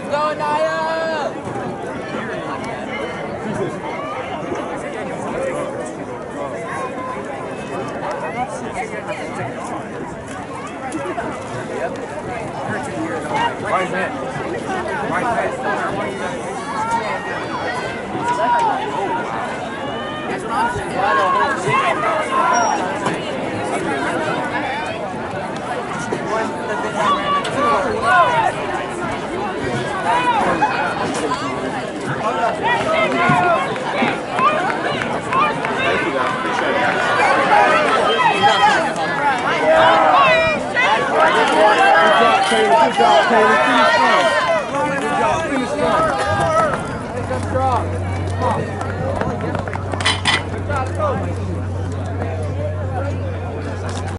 Let's go, Naya! Why is that? Why is that? Why is? That's what I'm saying. Taylor. Good job, Taylor. Finish strong. Good job. Finish strong. Make strong. Come on.